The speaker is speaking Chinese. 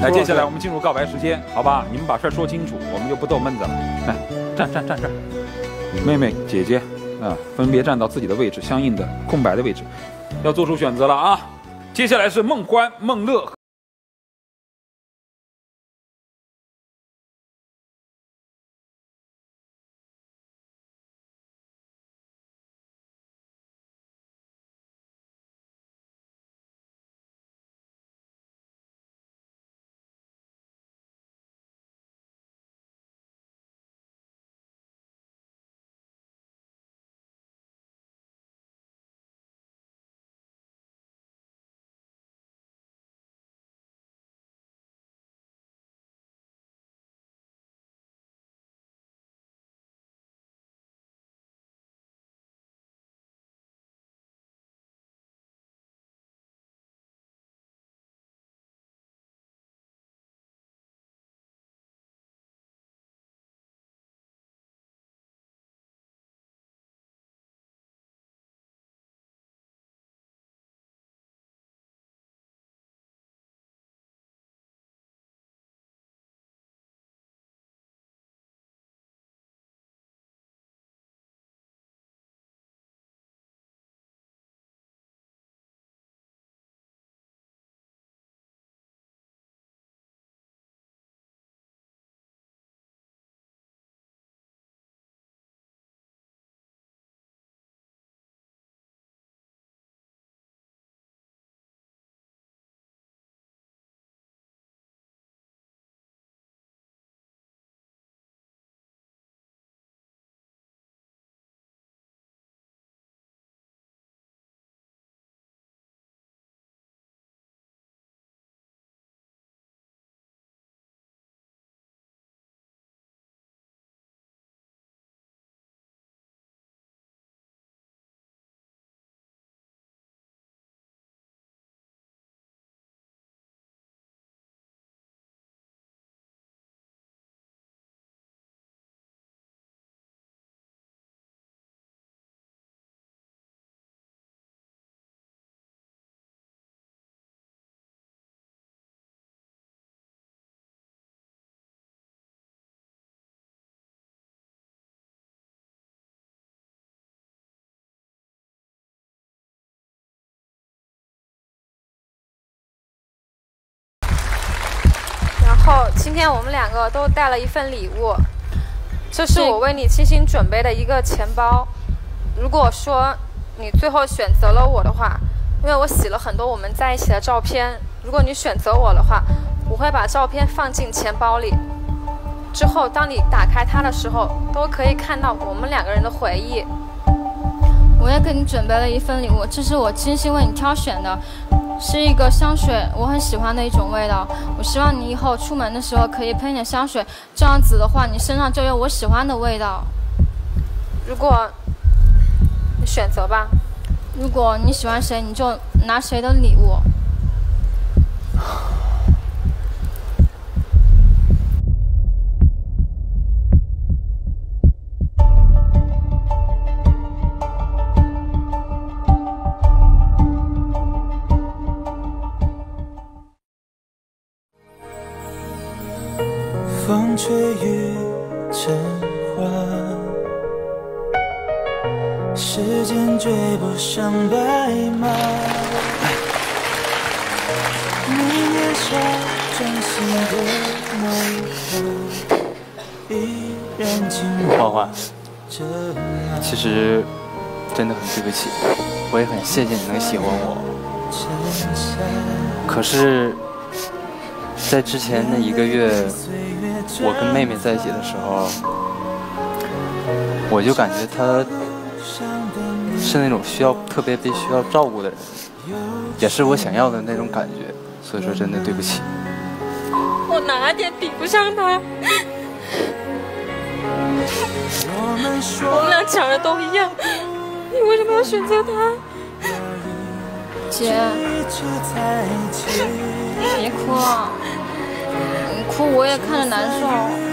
来，接下来我们进入告白时间，好吧？你们把事儿说清楚，我们就不逗闷子了。来，站站站这儿，妹妹姐姐啊，分别站到自己的位置，相应的空白的位置，要做出选择了啊！接下来是孟欢、孟乐。后，今天我们两个都带了一份礼物，这是我为你精心准备的一个钱包。如果说你最后选择了我的话，因为我洗了很多我们在一起的照片，如果你选择我的话，我会把照片放进钱包里。之后，当你打开它的时候，都可以看到我们两个人的回忆。我也给你准备了一份礼物，这是我精心为你挑选的。是一个香水，我很喜欢的一种味道。我希望你以后出门的时候可以喷点香水，这样子的话，你身上就有我喜欢的味道。如果你选择吧，如果你喜欢谁，你就拿谁的礼物。风吹雨成花，时间追不上白马。你年少掌心的美好，依然紧欢欢，其实真的很对不起，我也很谢谢你能喜欢我。可是，在之前那一个月。我跟妹妹在一起的时候，我就感觉她是那种需要特别被需要照顾的人，也是我想要的那种感觉。所以说，真的对不起。我哪点比不上她？我们俩长得都一样，你为什么要选择她？姐，别哭。你哭我也看着难受。